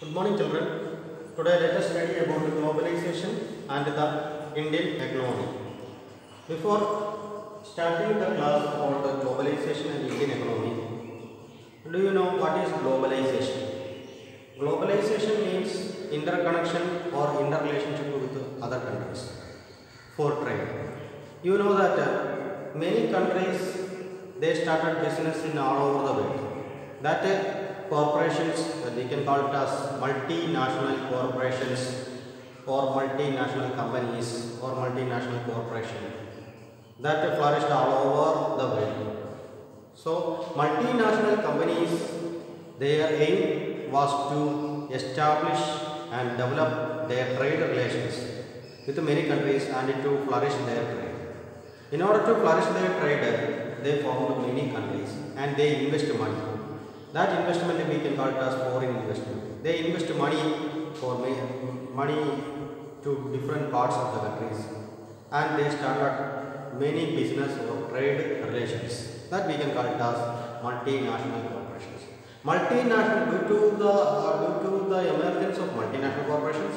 Good morning children. Today let us study about globalization and the Indian economy. Before starting the class about the globalization and Indian economy, do you know what is globalization? Globalization means interconnection or interrelationship with other countries for trade. You know that uh, many countries they started business in all over the world. That uh, corporations uh, we can call it as multinational corporations or multinational companies or multinational corporation that flourished all over the world. So multinational companies their aim was to establish and develop their trade relations with many countries and to flourish their trade. In order to flourish their trade, they formed many countries and they invest money. That investment we can call it as foreign investment. They invest money for money to different parts of the countries and they started many business or trade relations. That we can call it as multinational corporations. Multinational due to the uh, due to the emergence of multinational corporations,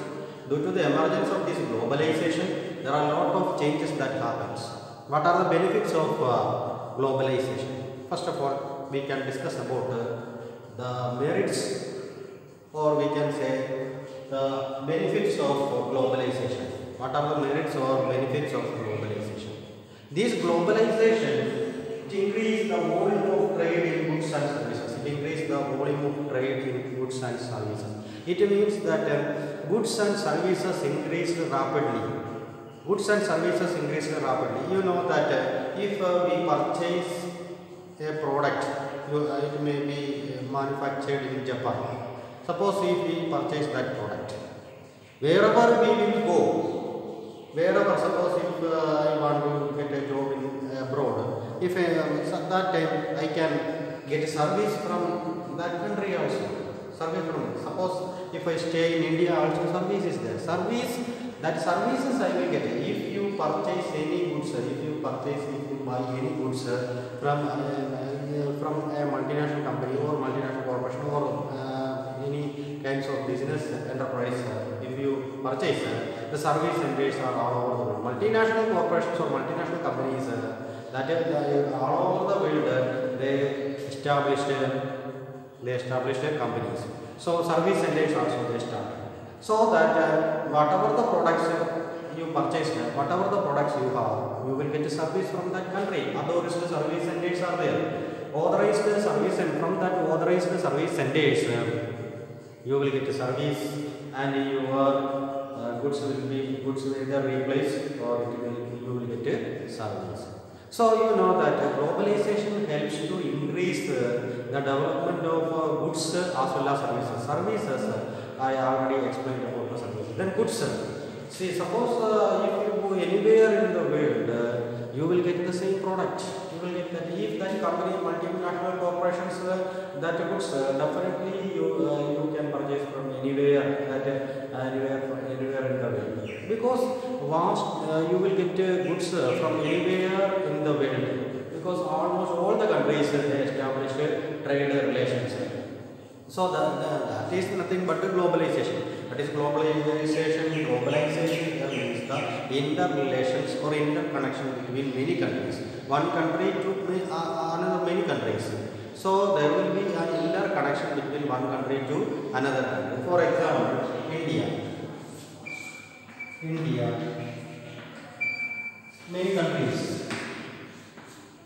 due to the emergence of this globalization, there are a lot of changes that happens. What are the benefits of uh, globalization? First of all, we can discuss about the merits or we can say the benefits of globalization. What are the merits or benefits of globalization? This globalization it increase the volume of trade in goods and services. It increase the volume of trade in goods and services. It means that uh, goods and services increased rapidly. Goods and services increased rapidly. You know that uh, if uh, we purchase a product, uh, it may be uh, manufactured in Japan. Suppose if we purchase that product, wherever we will go, wherever suppose if uh, I want to get a job in abroad, if I, um, at that time I can get service from that country also. Service from suppose if I stay in India also service is there. Service that services I will get if you purchase any goods, if you purchase buy any goods uh, from uh, uh, from a multinational company or multinational corporation or uh, any kinds of business enterprise uh, if you purchase uh, the service centers are all over the world multinational corporations or multinational companies uh, that is uh, all over the world uh, they established uh, they established uh, companies so service centers also they started so that uh, whatever the products uh, you purchased whatever the products you have you will get a service from that country. Authorized service centers are there. Authorized service and from that authorized service centers uh, you will get a service and your uh, goods will be goods will either replaced or it will, you will get a service. So you know that globalization helps to increase uh, the development of goods as well as services. Services i already explained about the services. Then goods see suppose uh, if you go anywhere in the world uh, you will get the same product. You will get that. If that company multinational corporations uh, that goods uh, definitely you uh, you can purchase from anywhere that uh, anywhere from anywhere in the world. Because vast uh, you will get goods from anywhere in the world. Because almost all the countries they established trade relations. So the, the, that is nothing but globalization. That is globalization. Globalization uh, means the interrelations or interconnection between many countries. One country to uh, another many countries. So there will be an interconnection between one country to another country. For example, India. India. Many countries.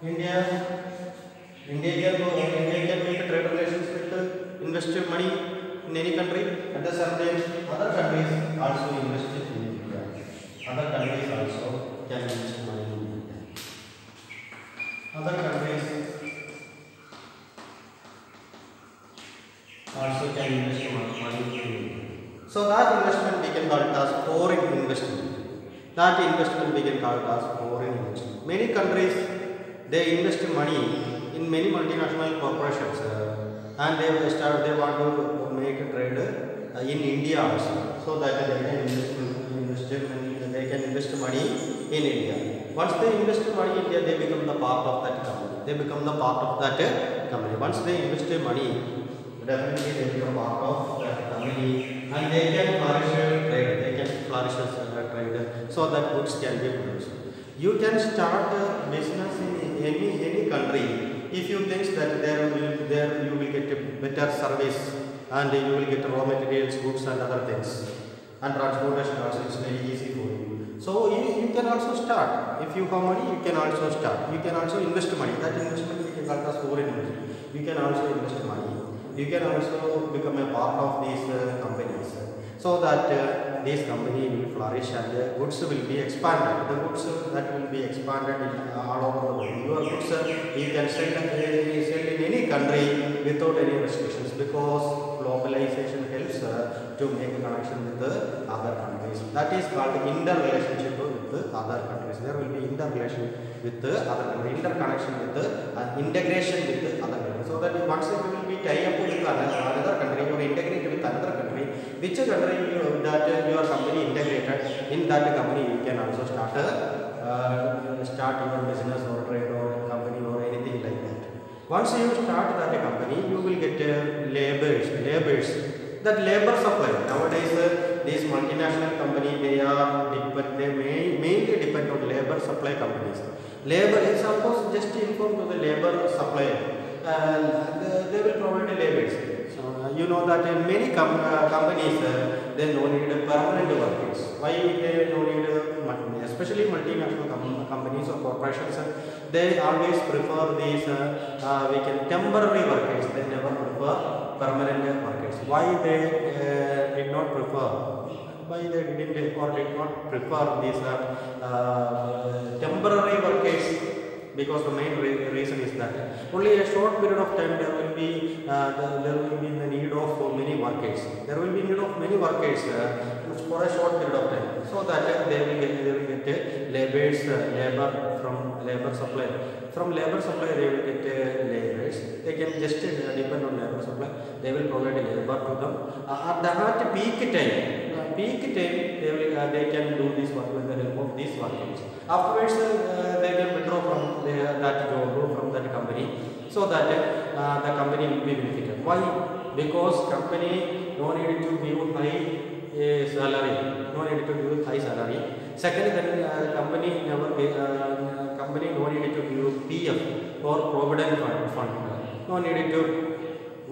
India. India can go. India can make trade relations with uh, invest money in any country at the same time other countries also invest in India. Other countries also can invest money in India. Other countries also can invest money in India. So that investment we can call it as foreign investment. That investment we can call it as foreign investment. Many countries they invest money in many multinational corporations. Uh, and they start they want to make a trade uh, in India also so that they can invest, invest money, they can invest money in India. Once they invest money in India, they become the part of that company. They become the part of that uh, company. Once they invest money, definitely they become part of that company and they can flourish trade. They can flourish as trade so that goods can be produced. You can start a business in any any country if you think that there will there you will get a better service and you will get raw materials, goods and other things. And transportation also is very easy for you. So you, you can also start. If you have money, you can also start. You can also invest money. That investment we can call as foreign. You can also invest money. You can also become a part of these uh, companies so that uh, this company will flourish and the goods will be expanded. The goods that will be expanded in all over the world. Your goods uh, you can sell, sell in any country without any restrictions because globalization helps uh, to make a connection with the other countries. That is called interrelationship with the other countries. There will be interrelation with the other countries, interconnection with the uh, integration with the other countries. So that once it will be tie up with another, another country or integrate with another country, which country you, that uh, your company integrated in that company you can also start uh, start your business or Once you start that company, you will get uh, laborers, laborers. That labor supply nowadays, uh, these multinational company they are depend, they may, mainly depend on labor supply companies. Labor is suppose just inform to the labor supplier uh, they will provide laborers. So uh, you know that in many com- uh, companies uh, they no need permanent workers. Why they no need especially multinational com- companies or corporations? They always prefer these uh, uh, we can temporary workers. They never prefer permanent workers. Why they uh, did not prefer? Why they didn't or did not prefer these uh, uh, temporary workers? because the main re- reason is that only a short period of time there will be uh, the, there will be the need of uh, many workers there will be need of many workers uh, for a short period of time so that they will get they will get laborers uh, labor from labor supply. From labor supply they will get uh, they can just uh, depend on labor supply. They will provide labor to them. Uh, at the peak time. Peak time they will they can do this work with the help of these workers afterwards they can withdraw from the, that job from that company. So that the company will be benefited. Why? Because company no need to give high salary. No need to give high salary second uh, company never gi- uh, company no need to give pf or provident fund, fund. No need to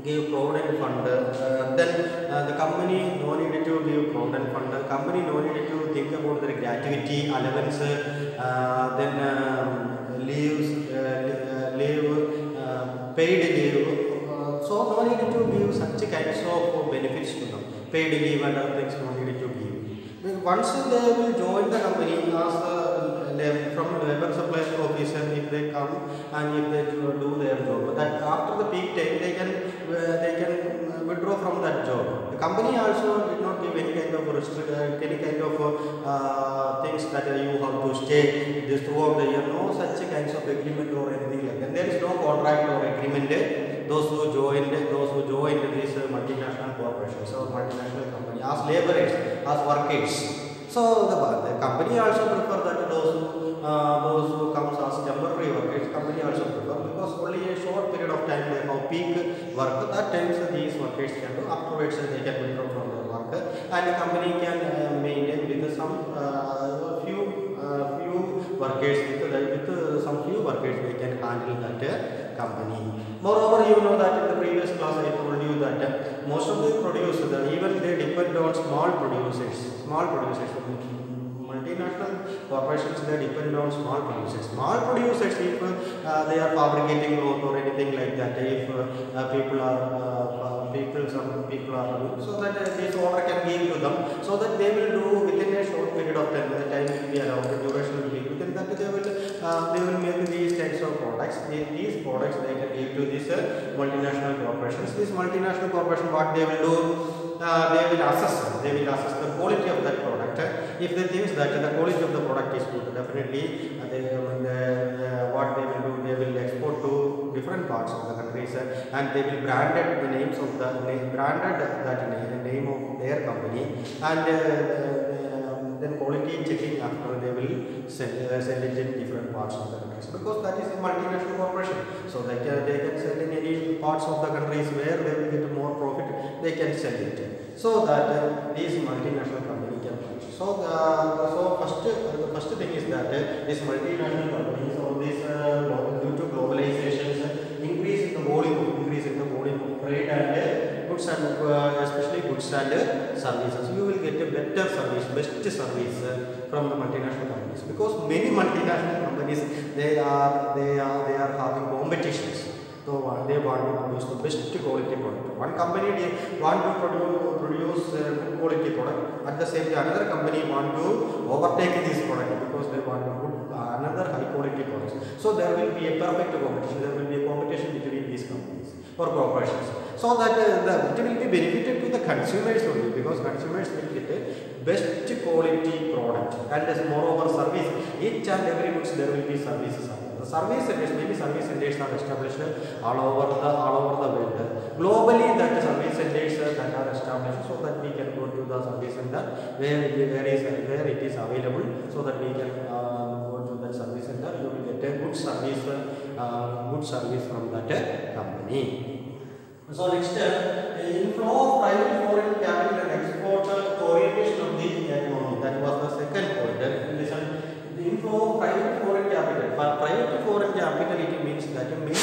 give provident fund. Uh, then uh, the company no need to give provident fund. The company no need to think about the gratuity allowance uh, then um, leaves uh, uh, leave uh, paid leave. Uh, so no need to give such kinds of benefits to them. Paid leave and other things no need once they will join the company as lab- from labor supply officer if they come and if they do, their job. That after the peak time they can uh, they can withdraw from that job. The company also did not give any kind of uh, any kind of uh, things that uh, you have to stay this throughout the year. No such kinds of agreement or anything like that. There is no contract or agreement. Those who joined those who joined these multinational corporations or multinational company as laborers as workers. So the, the company also prefer that those who uh, those who comes as temporary workers company also prefer because only a short period of time they have peak work. That times these workers can do afterwards they can withdraw from their work. And the company can uh, maintain with some uh, few uh, few workers with, with uh, some few workers they can handle that uh, company moreover you know that in the previous class i told you that uh, most of the producers uh, even they depend on small producers small producers multinational corporations they depend on small producers. Small producers if uh, they are fabricating cloth or anything like that if uh, uh, people are uh, people some people are so that uh, this order can give to them so that they will do within a short period of time the time will be around the duration will be that they will uh, they will make these types of products. these, products they can give to these uh, multinational corporations. These multinational corporation what they will do uh, they will assess they will assess the quality of that product. If they think that the quality of the product is good definitely uh, they, uh, uh, what they will do they will export to different parts of the countries and they will branded the names of the branded that name, name of their company and then quality checking after they will sell, uh, sell it in different parts of the countries. Because that is a multinational corporation. So they can, they can sell in any parts of the countries where they will get more profit they can sell it. So that uh, these multinational company can. So, uh, so first, uh, the first thing is that uh, these multinational companies or these uh, due to globalizations uh, increase in the volume, increase in the volume of trade and uh, goods and uh, especially goods and services. You will get a better service, best service from the multinational companies because many multinational companies they are they are they are having competitions. So they want to produce the best quality product. One company they want to produce, produce uh, good quality product. At the same time, another company want to overtake this product because they want to put another high quality products. So there will be a perfect competition. There will be a competition between these companies or corporations. So that uh, the, it will be benefited to the consumers only because consumers will get a best quality product and as moreover service. Each and every goods there will be services. The service centers, many service centers are established all over the all over the world. Globally, that service centers that are established so that we can go to the service center where where is where it is available, so that we can uh, go to that service center. You will get a good service, uh, good service from that company. So next, uh, inflow of private foreign capital and export orientation of the economy. That was the second point. Listen, the inflow of private foreign capital. For private foreign capital, it means that many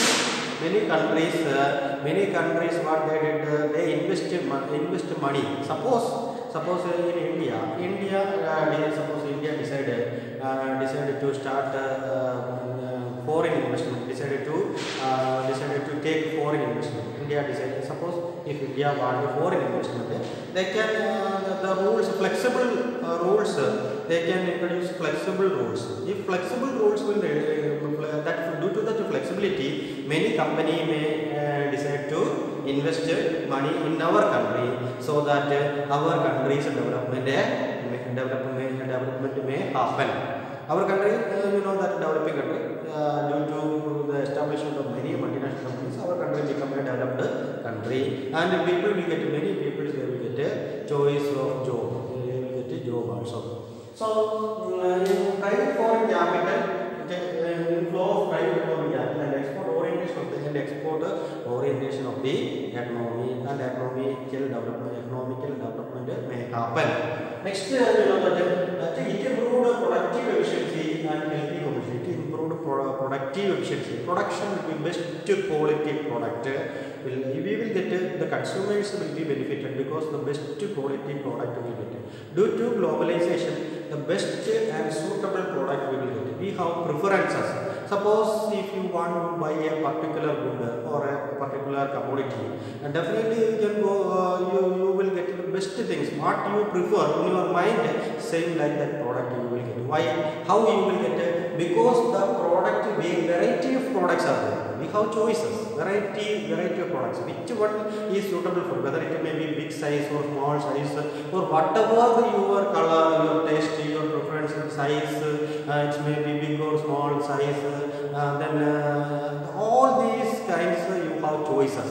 many countries, uh, many countries, what they did, uh, they invested mo- invest money. Suppose suppose in India, India, uh, suppose India decided uh, decided to start. Uh, uh, foreign investment decided to uh, decided to take foreign investment india decided suppose if india want a foreign investment they can uh, the, rules flexible uh, rules uh, they can introduce flexible rules if flexible rules will uh, that due to that flexibility many company may uh, decide to invest money in our country so that uh, our country's development uh, development development may happen our country, uh, you know that developing country, uh, due to the establishment of many multinational companies, our country become a developed country, and people will get many people they will get a choice of job. They will get a job also. So, uh, private foreign capital, and export orientation of the and export orientation of the economy and economical development, economical development may happen. Next, uh, you know that, that it improved productive efficiency and healthy community. It improved pro- productive efficiency. Production will be best quality product. Will we will get uh, the consumers will be benefited because the best quality product we get. Due to globalization, the best and suitable product we will get. We have preferences. Suppose if you want to buy a particular good or a particular commodity, and definitely you can go, uh, you, you will get the best things. What you prefer in your mind, same like that product you will get. Why? How you will get it? Because the product, va- variety of products are there. We have choices, variety, variety of products. Which one is suitable for whether it may be big size or small size or whatever your color, your taste, your preference in size, uh, it may be big or small size. Uh, then uh, all these kinds uh, you have choices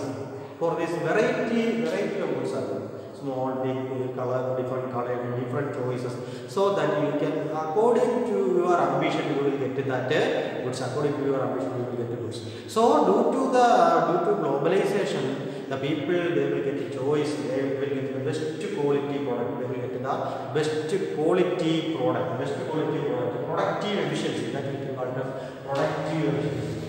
for this variety, variety of goods. Small, big, color, different color, different choices. So that you can, according to your ambition, you will get that uh, goods. According to your ambition, goods. So due to the due to globalization, the people they will get a choice. They will get the best quality product. They will get the best quality product. Best quality product. Productive efficiency. That will be called as productive efficiency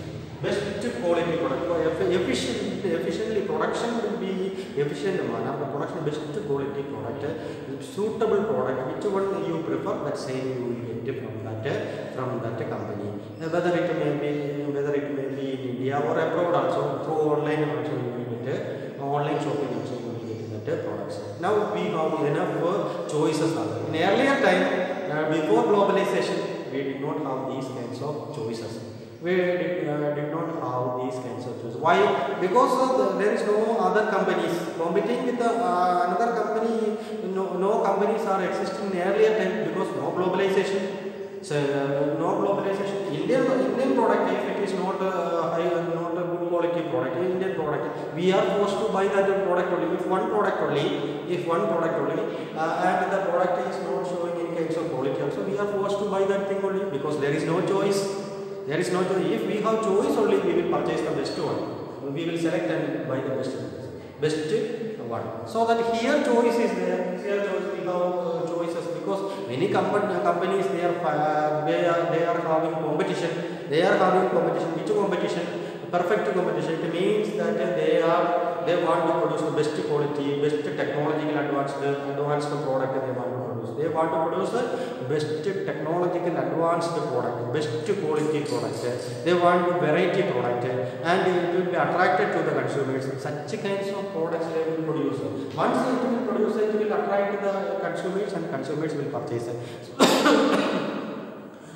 best quality product. Efficient, efficiently production will be efficient manner. Production best quality product, suitable product. Which one you prefer? That same you will get from that from that company. Uh, Whether it may be whether it may India or abroad also through online also get uh, online shopping also get that products. Now we have enough choices. In earlier time, uh, before globalization, we did not have these kinds of choices we did, uh, did not have these kinds of choices. Why? Because the, there is no other companies competing with the, uh, another company. No, no companies are existing in earlier time because no globalization. So uh, no globalization. Indian Indian product, if it is not uh, high, not a good quality product, Indian product, we are forced to buy that product only. If one product only, if one product only, uh, and the product is not showing any kinds of quality, also we are forced to buy that thing only because there is no choice. There is no choice. If we have choice only, we will purchase the best one. We will select and buy the best one. Best one. So that here choice is there. Here choice we have uh, because many companies they are they are they are having competition. They are having competition. Which competition? Perfect competition. It means that they are they want to produce the best quality, best technological advanced advanced product they want. They want to produce the best technological advanced product, best quality product. They want variety product and it will be attracted to the consumers. Such kinds of products they will produce. Once it will produce, it will attract the consumers and consumers will purchase. it.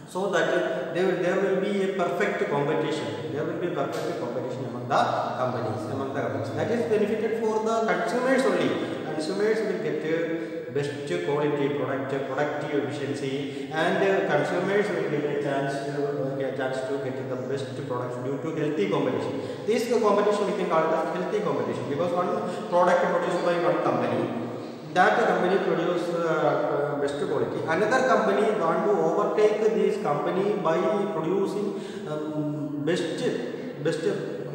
so that there will, there will be a perfect competition. There will be perfect competition among the companies, among the companies. That is benefited for the consumers only. Consumers will get best quality product, productive efficiency, and consumers will get a chance to get a chance to get the best products due to healthy competition. This competition we can call it as healthy competition because one product produced by one company that company produce uh, uh, best quality. Another company want to overtake this company by producing um, best best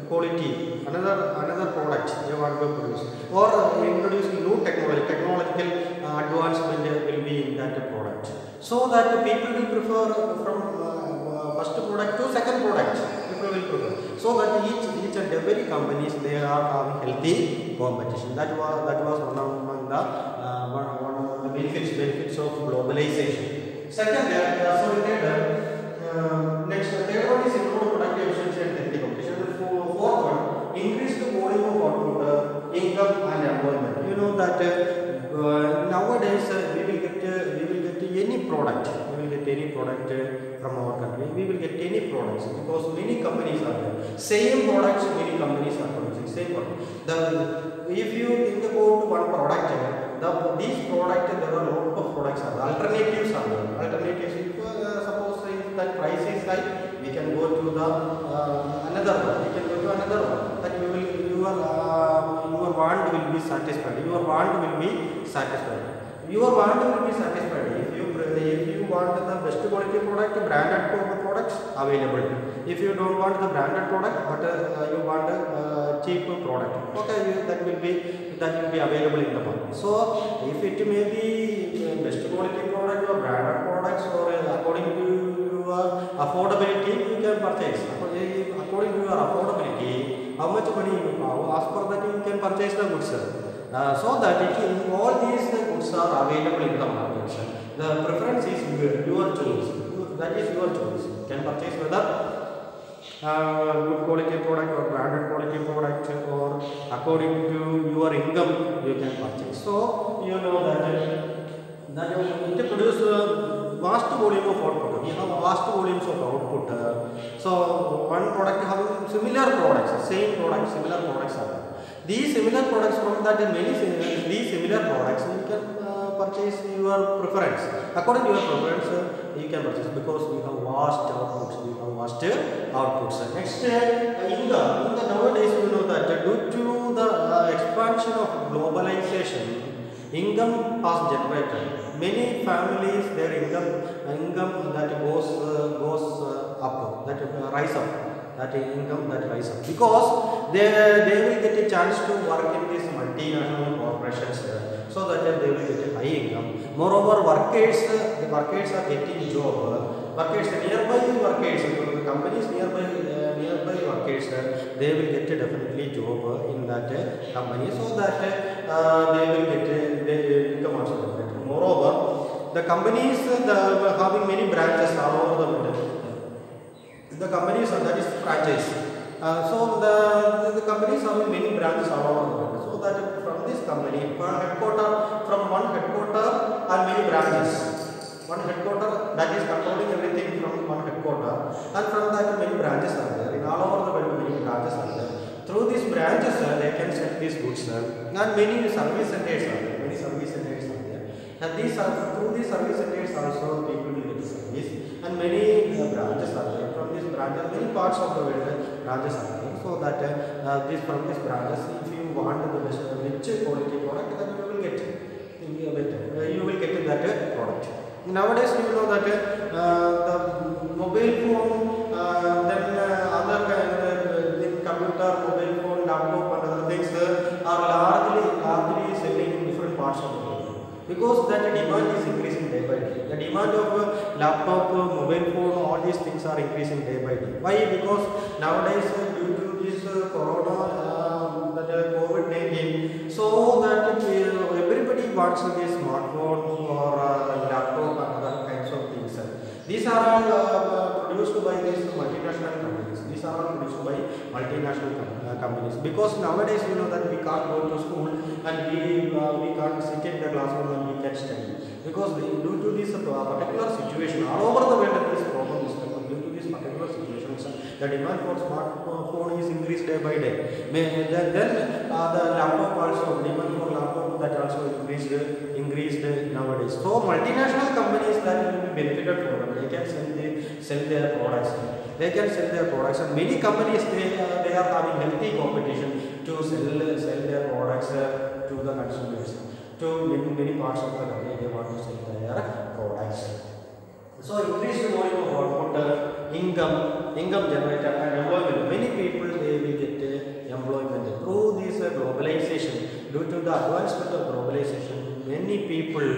quality. Another another product they want to produce or uh, introduce new technology. Technological advancement will be in that product. So that people will prefer from uh, uh, first product to second product. People will prefer. So that each each and every companies they are having healthy competition. That was that was one among the uh, one, one of the benefits benefits of globalization. Second, uh, uh, next third one is improved productive efficiency and healthy competition. Fourth one, increase the volume of output, income and employment. You know that nowadays uh, we will get uh, we will get any product. We will get any product uh, from our country. We will get any products because many companies are there. Same products many companies are producing. Same product. The if you think about one product, the these product there are lot of products are alternatives are there. Alternatives. If uh, suppose if that price is high, we can go to the uh, another one. We can go to another one. That you will your uh, your want will be satisfied. Your want will be satisfied. Your want will be satisfied if you if you want the best quality product, branded pro- products available. If you don't want the branded product, but uh, you want a uh, cheap product, okay, that will be that will be available in the market. So if it may be uh, best quality product or branded products or uh, according to your affordability, you can purchase. According according to your affordability, how much money you have, as per that you can purchase the goods. Uh, so that it, all these goods are available in the market. The preference is your, your choice. That is your choice. You can purchase whether uh, good quality product or branded quality product or according to your income you can purchase. So you know that uh, that it produce uh, vast volume of output. You have vast volumes of output. So one product having similar products, same product, similar products are. These similar products from that many sim- these similar products you can uh, purchase your preference. According to your preference, uh, you can purchase because we have vast outputs. We have vast outputs. Next, uh, income. Income nowadays you know that due to the uh, expansion of globalization, income has generated. Many families their income income that goes uh, goes uh, up, that rise up that income that rise up because they they will get a chance to work in these multinational corporations uh, so that they will get a high income. Moreover workers uh, the workers are getting job uh, workers nearby workers the companies nearby uh, nearby workers they will get a definitely job in that company so that uh, they will get uh, the income also moreover the companies the, having many branches all over the world the companies are that is franchise. Uh, so the, the companies have many branches all over the world. So that from this company, from headquarter, from one headquarter are many branches. One headquarter that is controlling everything from one headquarter, and from that many branches are there. In all over the world, many branches are there. Through these branches, uh, they can sell these goods, uh, and many service centers are there. Many service centers are there. And these are through these service centers also people get service, and many uh, branches are there. From these branches, many parts of the world uh, branches are there. So that uh, uh, this from these branches, if you want the best, uh, rich quality product, then you will get. You will get, uh, that uh, product. Nowadays, you know that uh, the mobile phone, uh, then uh, other kind uh, computer, mobile phone, laptop, and other things uh, are largely largely selling in different parts of the world because that demand is increasing day by day. The demand of uh, laptop, uh, mobile phone, all these things are increasing day by day. Why? Because nowadays uh, due to this corona, that uh, COVID-19, so that everybody wants a smartphone or laptop and other kinds of things. These are all produced by these multinational companies. These are all produced by multinational com- companies. Because nowadays you know that we can't go to school and we uh, we can't sit in the classroom and we can study. Because due to this uh, particular situation, all over the world this problem is there. due to this particular situation, the demand for smartphone is increased day by day. Then uh, the laptop also demand for laptop that also increased increased nowadays. So multinational companies that will be benefited for them. They can sell the, sell their products. They can sell their products, and many companies they uh, they are having healthy competition to sell sell their products to the consumers. To many, many parts of the country, they want to sell their products. So increased volume of income, income generated and employment. Many people they will get uh, employment through this uh, globalization. Due to the advancement of globalization, many people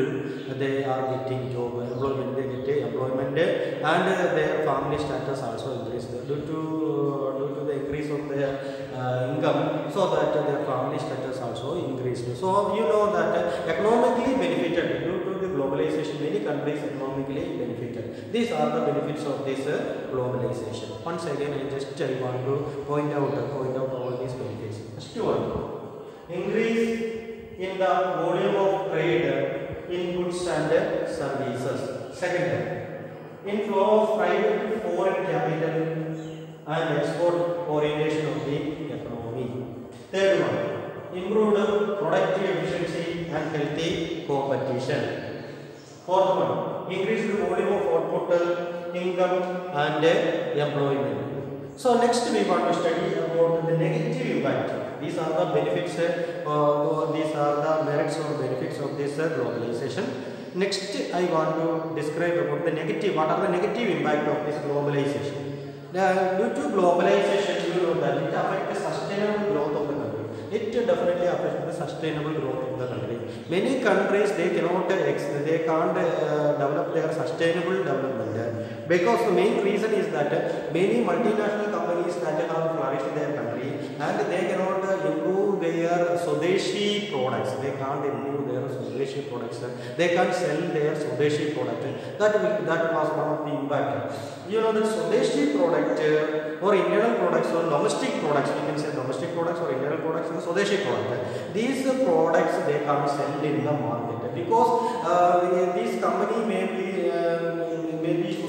they are getting job employment. They get employment uh, and uh, their family status also increased due to due to the increase of their income, so that their family status also increased. So you know that uh, economically benefited due to the globalization. Many countries economically benefited. These are the benefits of this uh, globalization. Once again, I just I want to point out uh, point out all these benefits. First one, increase in the volume of trade uh, in goods and services. Second, inflow of private foreign capital and export orientation of the economy. Third one, improved productive efficiency and healthy competition. Fourth one, increased volume of output, income and employment. So next we want to study about the negative impact. These are the benefits, uh, these are the merits or benefits of this uh, globalization. Next I want to describe about the negative, what are the negative impact of this globalization. Now, due to globalization, you know that it affects sustainable growth of the country. It definitely affects the sustainable growth of the country. Many countries they cannot they can't uh, develop their sustainable development because the main reason is that many multinational that have flourished in their country and they cannot improve their Swadeshi products. They can't improve their Swadeshi products. They can't sell their Swadeshi product. That that was one of the impact. You know that Swadeshi product or internal products or domestic products, we can say domestic products or internal products and Swadeshi product. These products they can't sell in the market because uh, this company may be uh, may be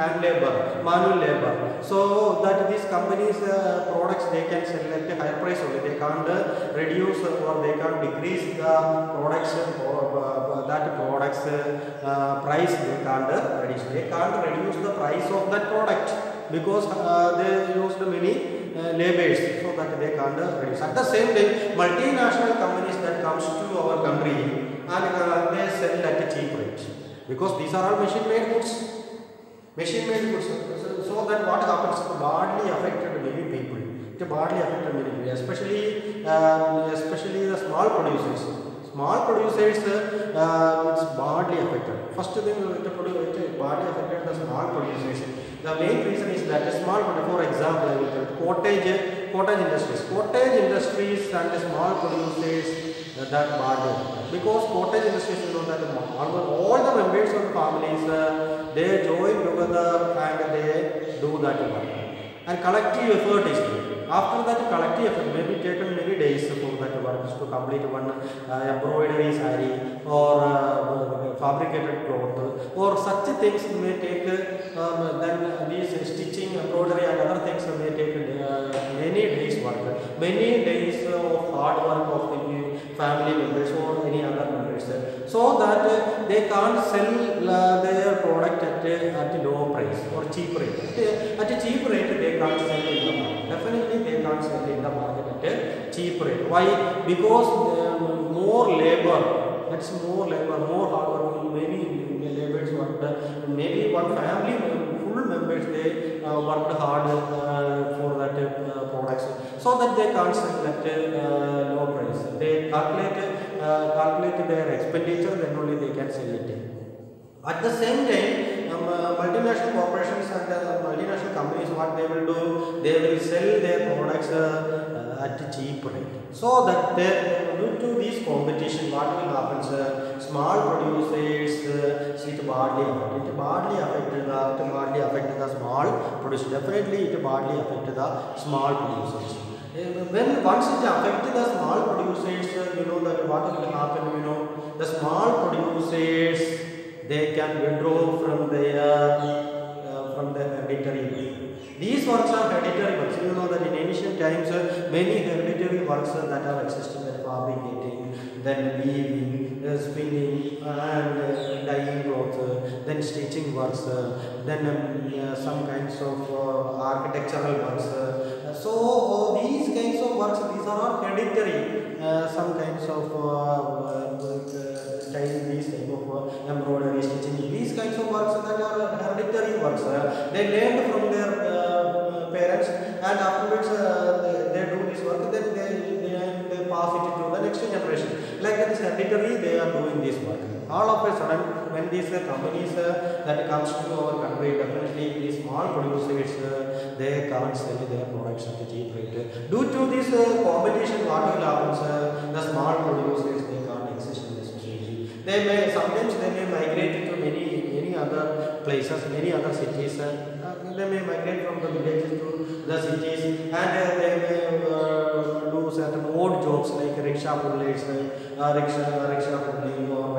hand labor, manual labor. So that these companies uh, products they can sell at a higher price only. They can't uh, reduce or they can't decrease the products or uh, that products uh, price. They can't uh, reduce. They can't reduce the price of that product because uh, they use many uh, so that they can't uh, reduce. At the same time, multinational companies that comes to our country and uh, they sell at a cheap rate because these are all machine made goods. Machine made goods. So, that what happens? Badly affected many people. It badly affected many people, especially uh, especially the small producers. Small producers, uh, it's badly affected. First thing, it, it affected the small producers. The main reason is that a small, for example, cottage, cottage industries, cottage industries and the small producers that badly because cottage you know that almost all the members of the families uh, they join together and they do that work. And collective effort is there. After that collective effort may be taken many days for that work to complete one uh, embroidery saree or uh, fabricated cloth or such things may take um, then these stitching, embroidery and other things may take uh, many days work, many days of hard work of the family members or any other members so that uh, they can't sell uh, their product at, a- at low price or cheap rate. At a, cheap rate they can't sell in the market. Definitely they can't sell in the market at a cheap rate. Why? Because um, more labor, that's more labor, more hard work, many laborers worked, maybe one family full members they uh, worked hard uh, for that uh, products so that they can't uh, low price. They calculate uh, calculate their expenditure, then only they can sell it. At the same time, um, uh, multinational corporations and uh, multinational companies, what they will do, they will sell their products uh, uh, at cheap rate. So that they, due to this competition, what will happen? Small producers, uh, it badly affect. It badly affect the, it badly affect the small producers. Definitely, it badly affect the small producers. Uh, When once it affects the small producers, uh, you know that what will happen, you know, the small producers they can withdraw from their uh, from the hereditary. These works are hereditary works. You know that in ancient times, uh, many hereditary works uh, that are existing, that fabricating, then weaving, spinning, and then stitching works, uh, then um, some kinds of uh, architectural works. Uh, so uh, these kinds of works, these are all hereditary. Uh, some kinds of uh, these type of embroidery, stitching, these kinds of works that are hereditary works. They learned from their parents, and afterwards they, do this work. Then they, they pass it to the next generation. Like that is hereditary. They are doing this work. All of a sudden, when these uh, companies uh, that comes to our country, definitely these small producers uh, they can't sell their products at a cheap rate. Due to this uh, competition, what will happen? Uh, the small producers they can't exist in this society. They may sometimes they may migrate to many many other places, many other cities. Uh, uh, they may migrate from the villages to the cities, and uh, they may uh, do certain odd jobs like rickshaw pullers, uh, rickshaw rickshaw pulling or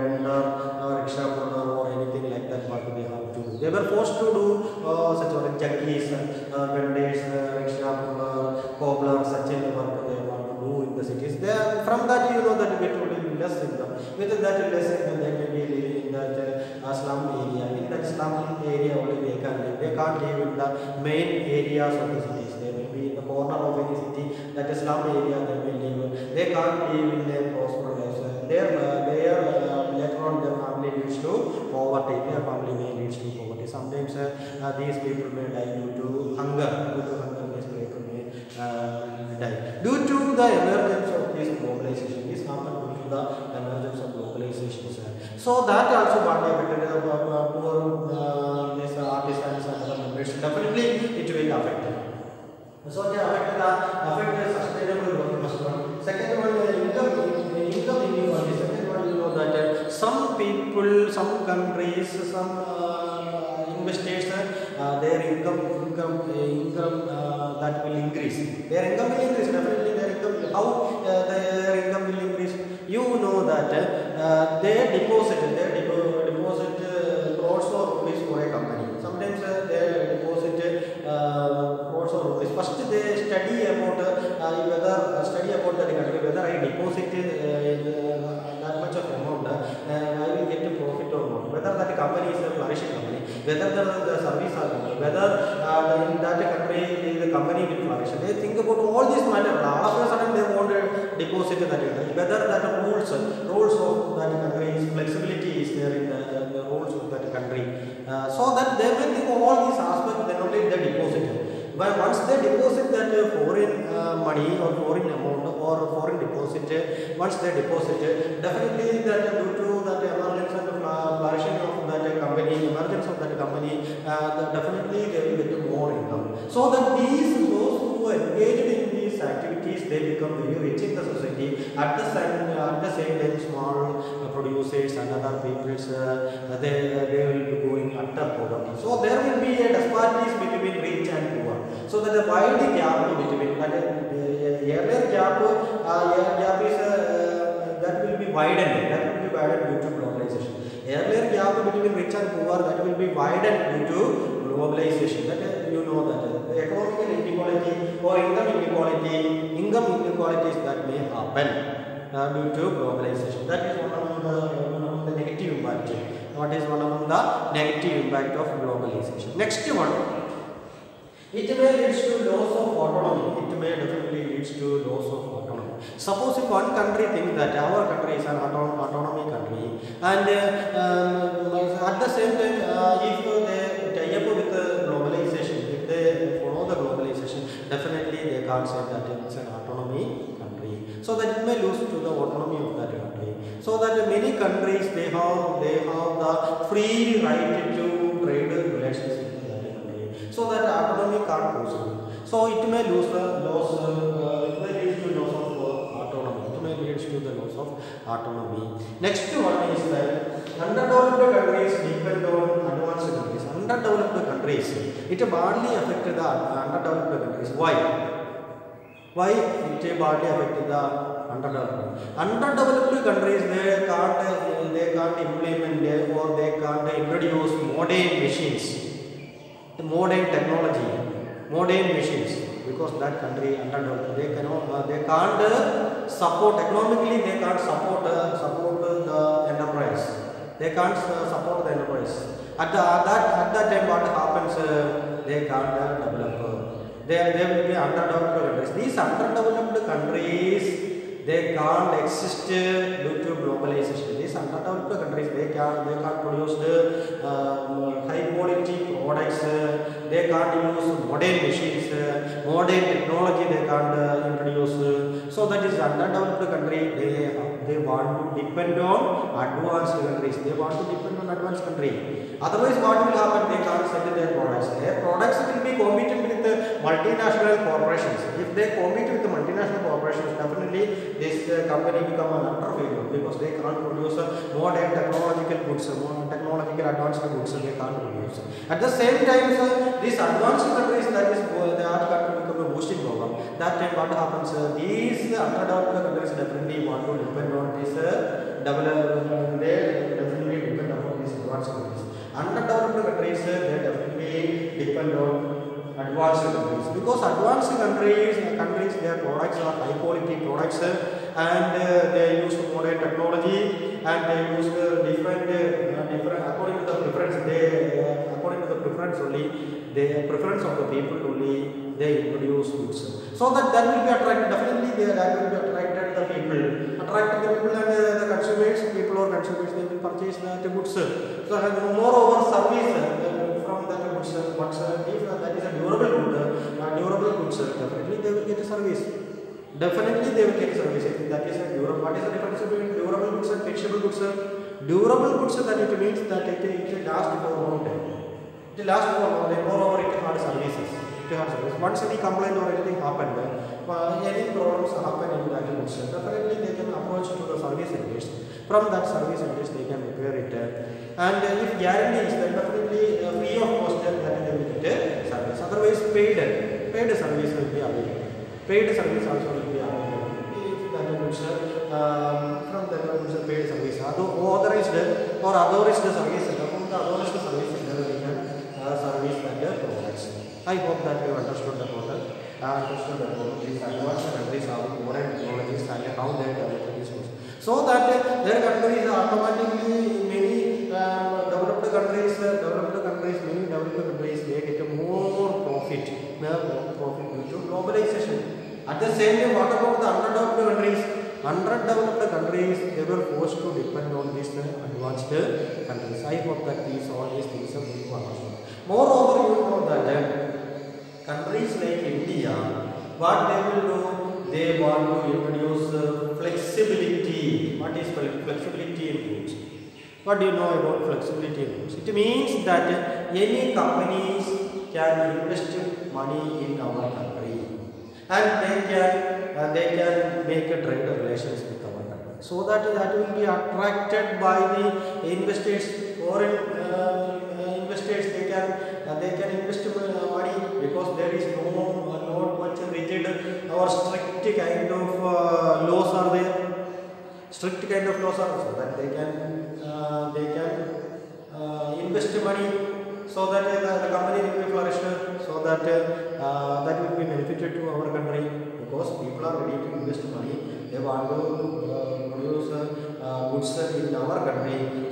They were forced to do uh, such work, jockeys, uh, vendors, uh, rickshaw cobbler, such a work they want to do in the cities. They are, from that you know that it will be less income. With that less income, they may be living in that uh, slum area. In that slum area only they can live. They can't live in the main areas of the cities. They may be in the corner of any city, that slum area they may live. They can't live in a prosperous life. Their, uh, their uh, later on their family leads to poverty. Their family may leads to. Sometimes uh, uh, these people may die due to hunger. Due to hunger, these people may uh, die. Due to the emergence of this globalization, this happened due to the emergence of globalization. sir. So that also badly affected the uh, uh, poor uh, this artisans and other members. Definitely, it will affect them. So they affect the affect the sustainable growth first one. Second one, uh, income income inequality. Second one, you know that uh, some people, some countries, some uh, investors, uh, their income income uh, income uh, that will increase. Their income will increase. Definitely, their income. How uh, their income will increase? You know that uh, they deposit they depo- deposit uh, crores of rupees for a company. Sometimes uh, they deposit uh, crores of rupees. First, they study about uh, whether uh, study about the country whether I deposit uh, that much of amount, uh, I will get a profit or not. Whether that company is a flourishing company, whether the, the service are good, whether uh, in that country the, the company will flourish. They think about all these matters. All of a sudden, they want to deposit that country. Whether that rules rules of that country is flexibility is there in the, the rules of that country. Uh, so that they will think of all these aspects, then only they deposit. But once they deposit that uh, foreign uh, money or foreign amount or foreign deposit, once they deposit, definitely that due to that emergence and flourishing of emergence of that company, uh, definitely they will get more income. So that these those who engaged in these activities, they become very rich in the society. At the same at the same time, small uh, producers and other peoples, uh, they they will be going under poverty. So there will be a disparities between rich and poor. So that the wide gap between that uh, earlier gap, uh, gap is uh, that will be widened. That will be widened due to globalization. Earlier and poor that will be widened due to globalization. That you know that uh, economic inequality or income inequality, income inequalities that may happen uh, due to globalization. That is one among the one the negative impact. What is one among the negative impact of globalization? Next one. It may lead to loss of autonomy. It may definitely lead to loss of autonomy. Suppose if one country thinks that our country is an auto- autonomy country, and uh, um, at the same time, uh, if they tie up with the globalization, if they follow the globalization, definitely they can't say that it's an autonomy country. so that it may lose to the autonomy of that country. So that many countries they have they have the free right to trade relations with that country. So that autonomy can't possible. So it may lose the loss. To the loss of autonomy. Next one is that underdeveloped countries depend on advanced countries. Underdeveloped countries, it badly affected the underdeveloped countries. Why? Why it badly affected the underdeveloped? Underdeveloped countries they can't they can't implement or they can't introduce modern machines, modern technology, modern machines because that country underdeveloped. They cannot uh, they can't uh, support economically they can't support uh, support the enterprise. They can't uh, support the enterprise. At the at that at that time what happens uh, they can't develop. They they will be underdeveloped these underdeveloped countries they can't exist due to globalization. These underdeveloped countries they can they can't produce high quality products they can't use modern machines uh, modern technology they can't uh, introduce uh, so that is underdeveloped country they they want to depend on advanced countries they want to depend on advanced country otherwise what will happen they can't sell their products their products will be competing with multinational corporations. If they compete with the multinational corporations definitely this uh, company become an utter failure because they can't produce uh, modern technological goods uh, more technological advanced goods they can't produce. At the same time sir, these advanced countries that is uh, they are going to become a boosting power. That time what happens uh, these underdeveloped countries definitely want to depend on this uh, develop they definitely depend upon these advanced countries. Underdeveloped countries uh, they definitely depend on advanced countries because advanced countries countries their products are high quality products uh, and uh, they use modern technology and they use uh, different uh, different according to the preference they uh, according to the preference only the preference of the people only they introduce goods. So that that will be attracted definitely they, that will be attracted the people. Attracted the people and uh, the consumers people or consumers they will purchase the goods. So and moreover service from that goods uh, but uh, if uh, that is a durable good uh, durable goods uh, definitely they will get a service. Definitely they will get service. If that is a durable what is the difference between durable goods and perishable goods durable goods that it means that it, it will last for a long time. It will last for a long time moreover it had services it had service once any complaint or anything happened uh, any problems happen in that goods definitely they can approach to the service centers from that service centers they can repair it and uh, if guarantee is then definitely uh, free of cost then they will get a service otherwise paid paid service will be available paid service also will be available if that goods um, from that goods paid service authorized or authorized service from the authorized service I hope that you understood the total. Uh, understood the total. These advanced countries have modern technologies and how they develop these goods so that uh, their countries automatically many um, developed countries uh, developed countries many developed countries they get more profit. More profit due to globalization. At the same time what about the underdeveloped countries? Underdeveloped countries they were forced to depend on these uh, advanced countries. I hope that these all these things are to understand moreover you know that uh, countries like india what they will do they want to introduce uh, flexibility. What is flexibility in what do you know about flexibility in it means that uh, any companies can invest money in our country and they can uh, they can make a trade relations with our country. So that that will be attracted by the investors foreign uh, investors. They can uh, they can invest uh, money because there is no not much rigid or strict kind of uh, laws are there. Strict kind of laws are so that they can uh, they can uh, invest money so that uh, the, company will be flourished so that uh, that will be benefited to our country. Because people are ready to invest money. They want to uh, produce uh, goods in our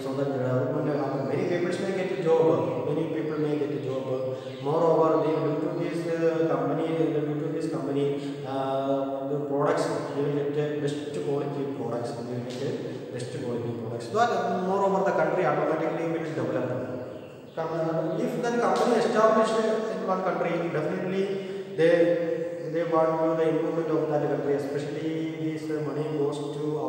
so many peoples may get job many people may get job more over due to this company due this company products best quality products best quality products more over the country automatically will develop if the company establish in one country definitely they they want to do the improvement of that country, especially this money goes to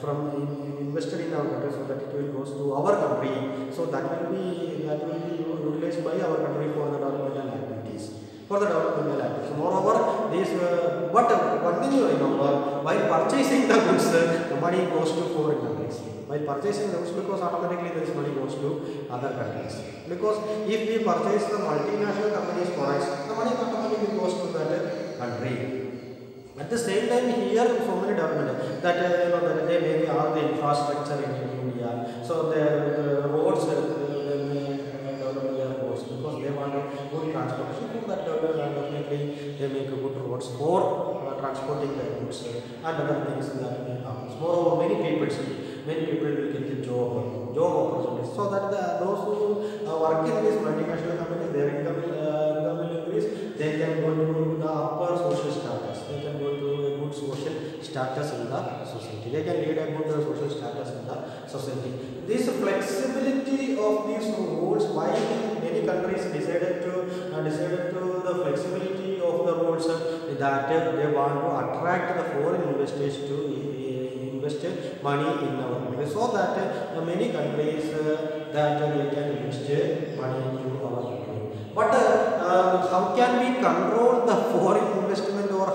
from in, invested in our country, so that it will goes to our country. So that will be that will be utilized by our country for the developmental activities. For the developmental activities. Moreover, this uh, but one thing you remember, while purchasing the goods, uh, the money goes to foreign countries. While purchasing the goods, because automatically this money goes to other countries. Because if we purchase the multinational companies products, the money automatically goes to that country. At the same time, here so many development that uh, you know that they make all the infrastructure in India. So the, the roads uh, may develop roads because they want good transportation. For that development, definitely they make good roads for uh, transporting the goods uh, and other things that may happen. Moreover, many people many people will get the job job opportunities. So that the, those who uh, work in these multinational companies, their income will, uh, income will increase. They can go to the upper social status. Can go to a good social status in the society. They can lead a good social status in the society. This flexibility of these rules, why many countries decided to uh, decided to the flexibility of the rules uh, that uh, they want to attract the foreign investors to uh, invest money in our country, so that uh, many countries uh, that they can invest money in our country. But how can we control the foreign investment or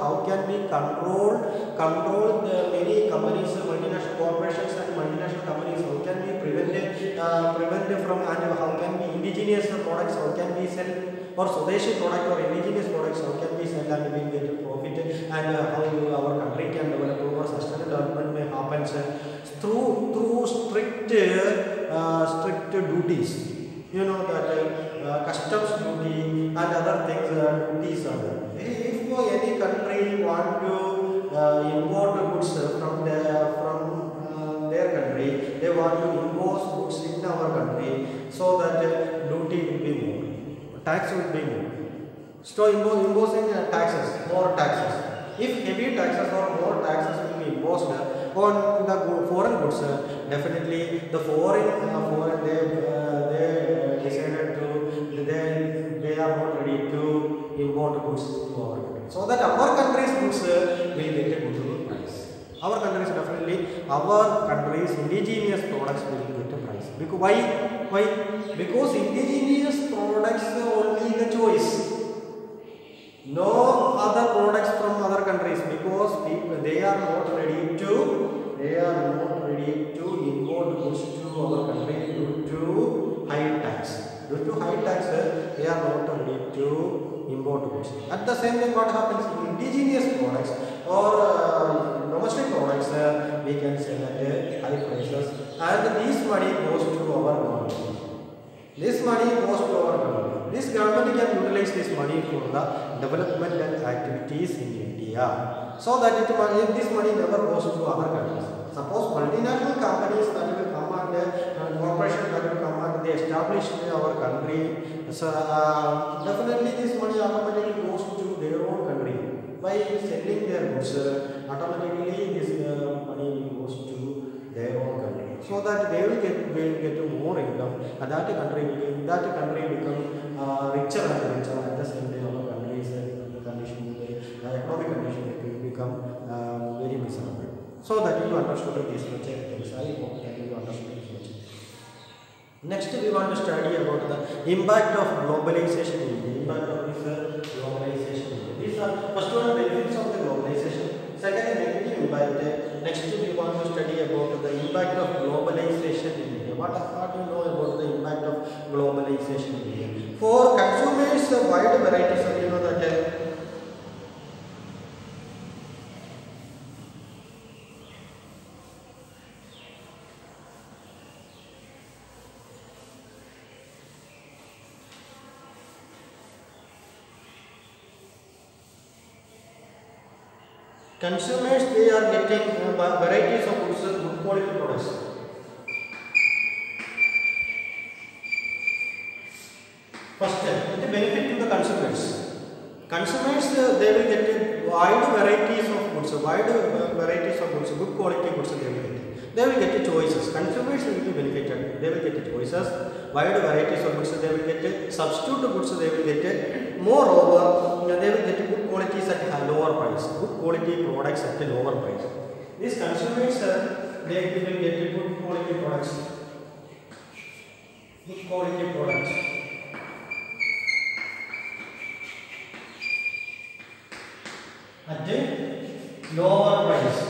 how can we control control the many companies, uh, multinational corporations and multinational companies? How can we prevent uh, prevent from and how can we indigenous products? How can we sell or Swadeshi product or indigenous products? How can we sell and we get profit? And uh, how our country can develop or sustainable development may happen uh, through through strict uh, strict duties. You know that uh, uh, customs duty and other things uh, duties are there. If any country want to uh, import goods from their from uh, their country, they want to impose goods in our country so that duty will be more, tax will be more. So impo- imposing uh, taxes, more taxes. If heavy taxes or more taxes will be imposed on the foreign goods, uh, definitely the foreign uh, foreign they uh, they decided to they they are not ready to import goods to our country. So that our country's goods uh, will get a good price. Our countries definitely our country's indigenous products will get a price. Because why? Why? Because indigenous products are only the choice. No other products from other countries because people they are not ready to they are not ready to import goods to our country due to high tax. Due to high tax, they are not ready to import goods. At the same time, what happens in indigenous products or uh, domestic products, uh, we can sell at uh, high prices, and this money goes to our government. This money goes to our government. This government can utilize this money for the development and activities in India. So that it money, this money never goes to other countries. Suppose multinational companies that will come and uh, corporations that will they establish in our country. So uh, definitely this money automatically goes to their own country. By selling their goods, uh, automatically this uh, money goes to their own country so that they will get will get more income and that country will that country become uh, richer and richer at the same time our country's uh, condition the economic condition will become uh, very miserable so that you understood this things i hope that you understood next we want to study about the impact of globalization impact of this uh, globalization these are first one benefits of the globalization second negative impact next we want to study about the impact of globalization in India. What, what you know about the impact of globalization? For consumers, wide varieties of you know that uh, consumers they are getting varieties of goods, uh, good quality products. First, it benefit to the consumers. Consumers uh, they will get wide varieties of goods, wide uh, varieties of goods, good quality goods they will get. They will get the choices. Consumers will be benefited. They will get the choices, wide varieties of goods. They will get substitute goods. They will get. Moreover, they will get good qualities at a lower price. Good quality products at a lower price. These consumers, are they will get good quality products. Good quality products. At a lower price.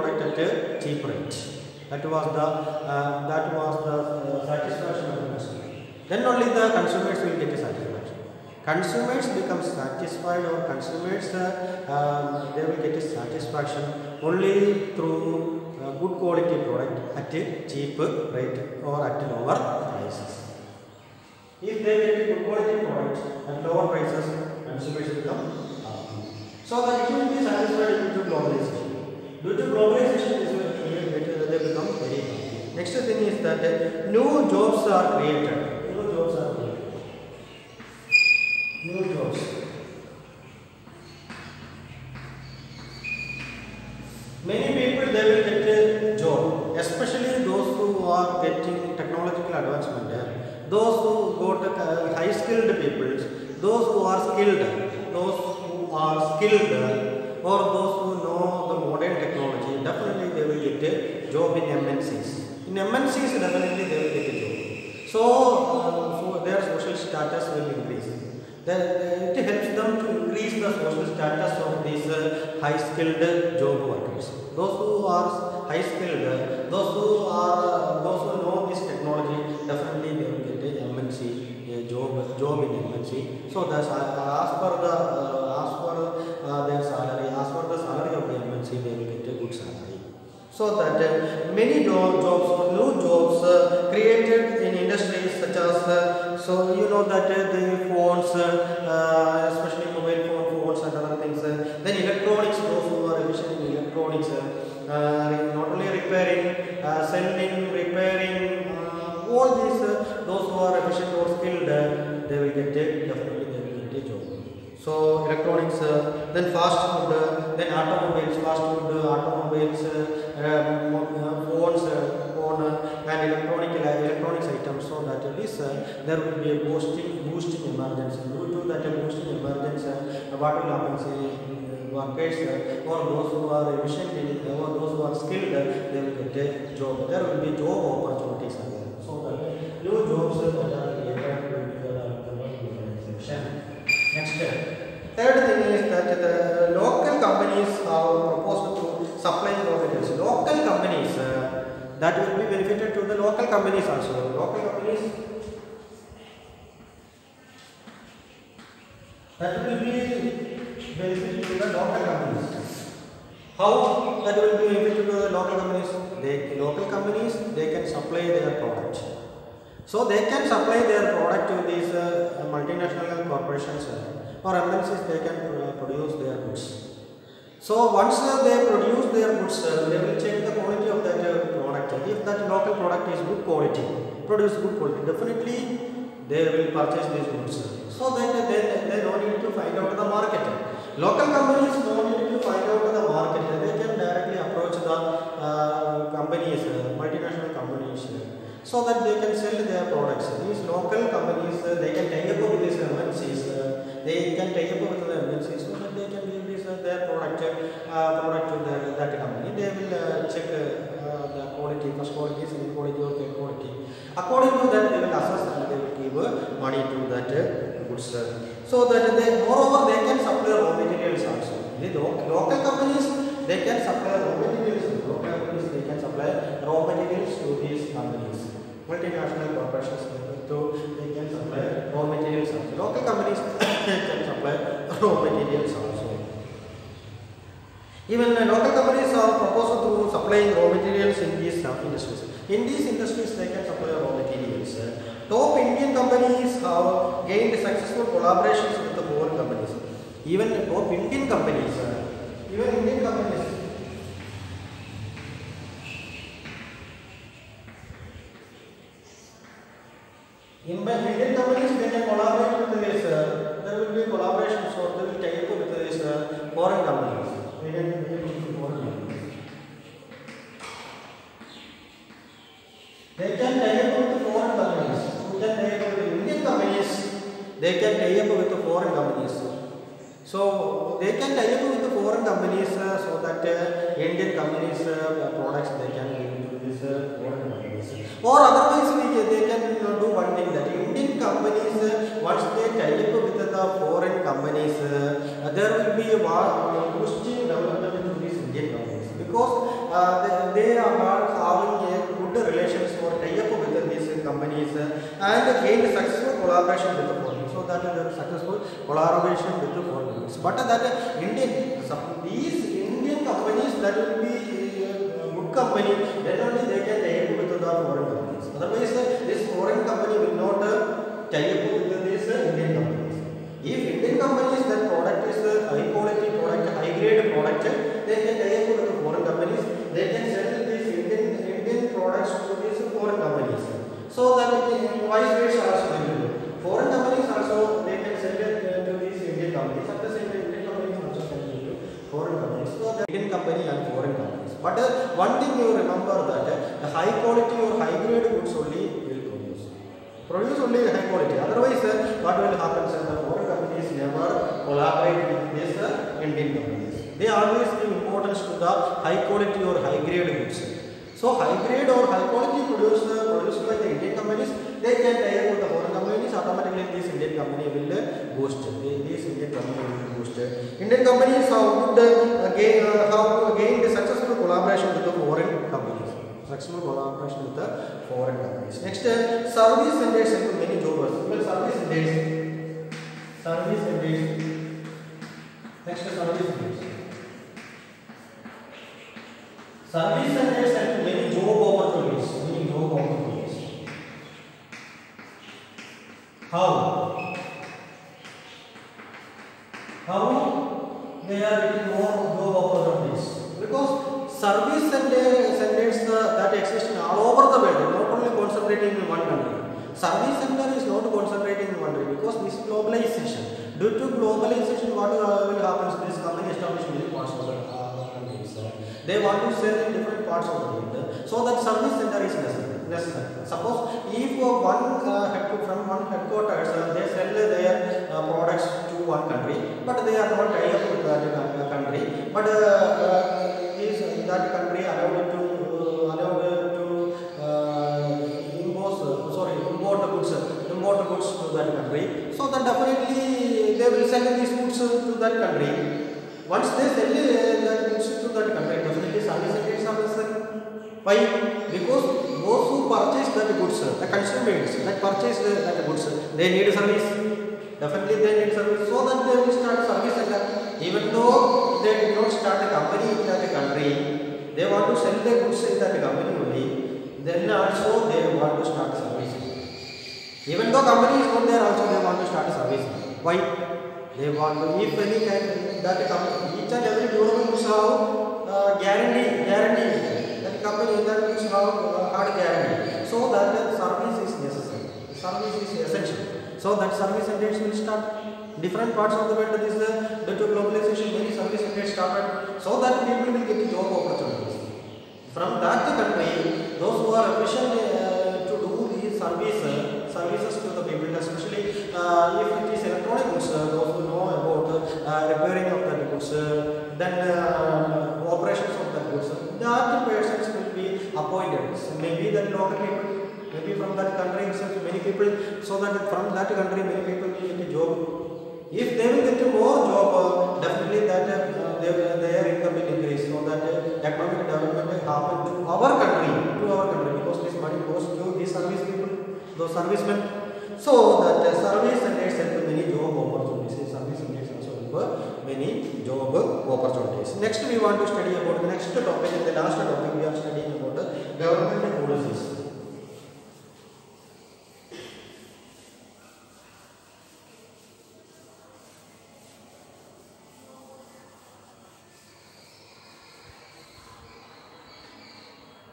Product at a cheap rate. That was the uh, that was the uh, satisfaction of the. Then only the consumers will get a satisfaction. Consumers become satisfied or consumers uh, um, they will get a satisfaction only through uh, good quality product at a cheap rate or at lower prices. If they get a good quality product at lower prices, consumers become happy. So that it will be satisfied due to globalization. Due to globalization, this will they become very happy. Next thing is that uh, new jobs are created. New jobs are created. New jobs. Many people they will get a job, especially those who are getting technological advancement. Those who got uh, high skilled people, those who are skilled, those who are skilled, or those who know the modern technology, definitely they will get a job in MNCs. In MNCs, definitely they will get a job. So, uh, so their social status will increase. The, it helps them to increase the social status of these uh, high skilled job workers. Those who are high skilled, those who are those who know this technology, definitely they will get a MNC a job job in MNC. So that's uh, as per the uh, as per uh, their salary, as per the salary of the MNC, they will get a good salary. So that uh, many jobs new jobs uh, created in industries such as uh, so you know that uh, the phones, uh, uh, especially mobile phone phones and other things. Then electronics, those who are efficient in electronics, not only repairing, selling, repairing, all these those who are efficient or skilled, they will get definitely they will get a job. So electronics, then fast food, then automobiles, fast food, automobiles, phones, uh, phone, uh, and electronic uh, electronics items. So that this uh, there will be a boosting boosting emergence. Due to that uh, boosting emergence, uh, what will happen? Say uh, workers uh, or those who are efficient uh, or those who are skilled, uh, they will get a job. There will be job opportunities. So that new jobs uh, that are created will be. Next, third thing is that the local companies are proposed to supply raw materials. Local companies uh, that will be benefited to the local companies also. Local companies that will be benefited to the local companies. How that will be benefited to the local companies? They local companies they can supply their product. So they can supply their product to these uh, multinational corporations uh, or MNCs. They can uh, produce their goods. So once uh, they produce their goods, uh, they will check the quality of that uh, product. If that local product is good quality, produce good quality, definitely they will purchase these goods. So uh, they, they don't need to find out the market. Local companies don't need to find out the market. They can directly approach the uh, companies, uh, multinational companies, so that they can sell their products. These local companies, uh, they can tie up with these MNCs. They can tie up with the MNCs their product uh, product the, that company. They will uh, check uh, the quality, first quality, second quality, or third quality. According to that, they will assess and they will give uh, money to that uh, goods. uh. So that they, moreover, they can supply raw materials also. The local companies, they can supply raw materials. Local companies, they can supply raw materials to these companies. Multinational corporations, so they can supply raw materials local companies can supply raw materials. Even uh, local companies are proposed to supplying raw materials in these uh, industries. In these industries, they can supply raw materials. Uh, top Indian companies have gained successful collaborations with the foreign companies. Even top Indian companies, uh, even Indian companies. In by Indian companies, they can collaborate with this. Uh, there will be collaborations, so they will tie up with this uh, foreign companies. They can tie up with with foreign companies. Who can tie up with Indian companies? They can tie up with the foreign companies. So they can tie up with the foreign companies uh, so that uh, Indian companies uh, products they can give to these uh, foreign companies. Or otherwise we, they can uh, do one thing that Indian companies uh, once they tie up with the foreign companies uh, there will be a uh, boosting because uh, they, they are having a good relations or tie up with these companies uh, and gain successful collaboration with the foreign so that is successful collaboration with the foreign but that Indian these Indian companies that will be uh, good company then only they can tie up with the foreign companies. Otherwise this foreign company will not uh, tie up with but uh, one thing you remember that uh, the high quality or high grade goods only will produce produce only high quality otherwise uh, what will happen is the foreign companies never collaborate with these uh, Indian companies they always give importance to the high quality or high grade goods so high grade or high quality produced uh, produced by the Indian companies they can tie up with the companies automatically this Indian company will uh, boost these Indian company will boost Indian companies have good uh, gain uh, have gained successful collaboration with the foreign companies successful collaboration with the foreign companies next uh, service centers into many jobbers well service centers service centers next uh, service centers service centers and many job opportunities many job opportunities how? How? They are getting more job opportunities. Because service centers that exist all over the world not only concentrating in one country. Service center is not concentrating in one country because this globalization due to globalization what uh, will happen is this company established many parts of the uh, they want to sell in different parts of the world. So that service center is necessary necessary. Suppose if one uh, from one uh, they sell their uh, products to one country, but they are not tied up with that uh, country, but uh, uh, is that country allowed to uh, allowed to impose sorry import goods import goods to that country, so definitely they will sell these goods to that country. Once they sell uh, that goods to that country, definitely are necessary. Why? Because purchase that goods, the consumers that purchase the- that goods, they need service. Definitely they need service. So that they will start service center. Even though they did not start a company in that country, they want to sell the goods in that company only. Then also they want to start service. Even though company is not there, also they want to start a service. Why? They want to, if any that company, each and every durable goods have uh, guarantee, guarantee. Company that goods have uh, hard guarantee. So that the service is necessary. Service is essential. So that service centers will start. Different parts of the world, this uh, due to globalization, many service centers started. So that people will get job opportunities. From that country, those who are efficient uh, to do these service, uh, services to the people, especially uh, if it is electronic goods, uh, those who know about uh, repairing of the goods, uh, then uh, operations of the goods, that persons will be appointed. So maybe that local people, maybe from that country itself, many people, so that from that country, many people will get a job. If they will get more job, uh, definitely that uh, they, their income will increase so that uh, economic development will happen to our country, to our country because this money goes to these service people, those servicemen. So that uh, service and help many up many job opportunities. Next, we want to study about the next topic. The last topic, we are studying about the government policies.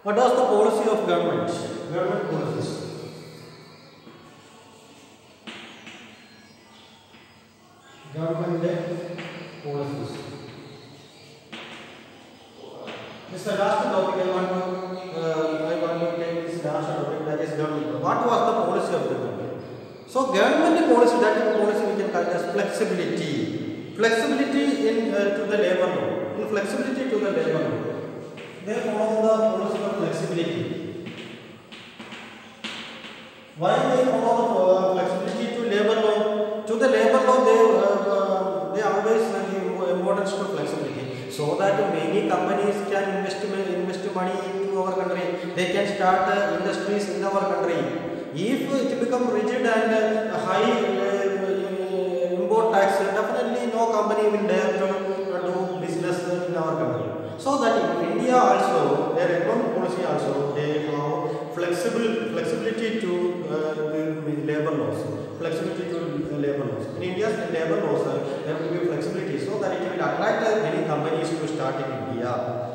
What was the policy of government? Government policies. Government policies. Policy that is policy we can call as flexibility. Flexibility in uh, to the labor law. In flexibility to the labor law. They follow the policy of flexibility. Why they follow the uh, flexibility to labor law? To the labor law, they uh, uh, they always give importance to flexibility, so that many companies can invest invest money into our country. They can start uh, industries in our country. If become rigid and uh, high uh, import tax, definitely no company will dare to uh, do business in our country. So that in India also, their economic policy also, they have flexible flexibility to uh, labor laws, flexibility to labor laws. In India's labor laws, there will be flexibility so that it will attract many companies to start in India.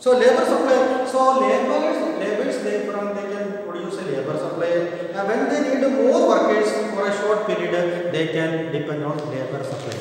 So labor supply, so laborers, laborers they from they can produce a labor supply. And when they need more workers for a short period, they can depend on labor supply.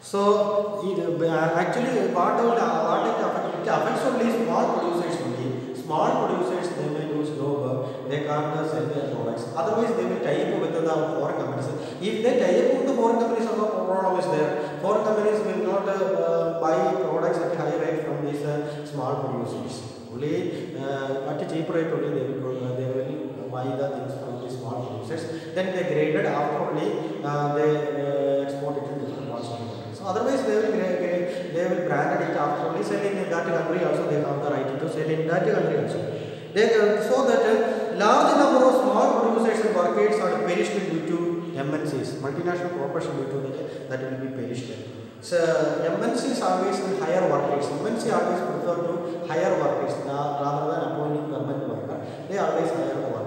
So uh, actually, what will what it affects? It affects only small producers only. Small producers they may use low, they can't sell their products. Otherwise, they will tie up with the foreign companies. If they tie up with the foreign companies, also problem is there. Foreign companies will not uh, buy products at high rate from these uh, small producers. Only uh, at a cheap rate only they will uh, they will buy the things from the small. Then they graded after only uh, they uh, export it to different parts of the country. So otherwise they will gra- gra- they will brand it after only selling in that country also they have the right to sell in that country also. They uh, so that uh, large number of small producers and workers are perished due to MNCs, multinational corporation due to the, that will be perished. So MNCs always hire workers. MNC always prefer to higher workers uh, rather than appointing permanent worker. They always workers.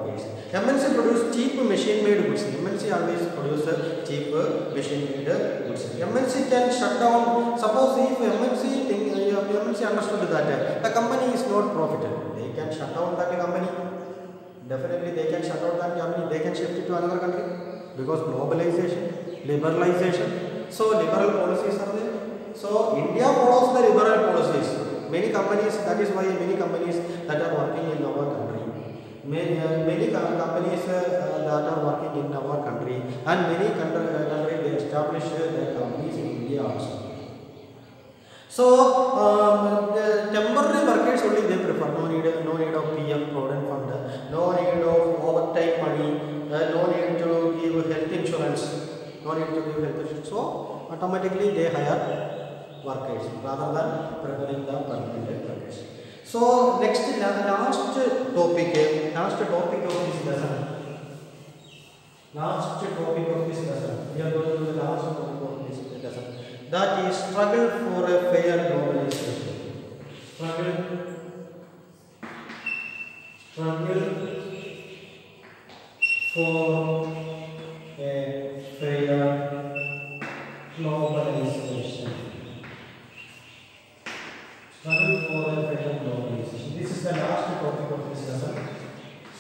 MNC produce cheap machine-made goods. MNC always produce cheap machine-made goods. MNC can shut down. Suppose if MNC think, uh, MNC understood that uh, the company is not profitable, they can shut down that company. Definitely, they can shut down that company. They can shift it to another country because globalization, liberalization. So liberal policies are there. So India follows the liberal policies. Many companies. That is why many companies that are working in our country. Many, uh, many companies uh, that are working in our country and many country, uh, country they establish uh, their companies in India also. So um, the temporary workers only they prefer. No need, no need of PM Provident Fund, no need of overtime money, uh, no need to give health insurance, no need to give health insurance. So automatically they hire workers rather than preferring the permanent workers. So next la- last topic, eh, last topic of this lesson. Last topic of this lesson. We are going to the last topic of this lesson. That is struggle for a fair globalization. Struggle. Struggle for a fair globalization. Struggle for a fair globalization. This is the last topic of.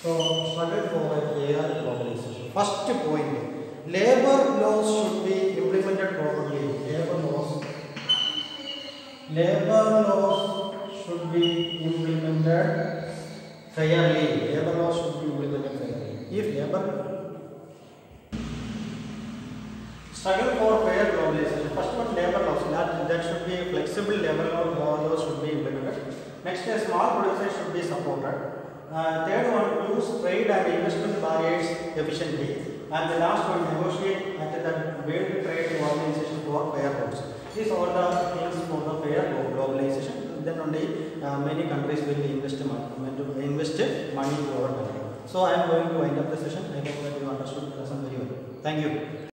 So, struggle for a globalization. First point, labor laws should be implemented properly. Labor laws, labor laws should be implemented fairly. Labor laws should be implemented fairly. If labor struggle for fair globalization, first one labor laws, that, that should be flexible labor law laws should be implemented. Next, a small producers should be supported. Uh, third one, use trade and investment barriers efficiently. And the last one, negotiate at the World Trade Organization for fair roads. These are the things for the fair globalization. Then only uh, many countries will invest money, invest money to our. So I am going to wind up the session. I hope that you understood the lesson very well. Thank you.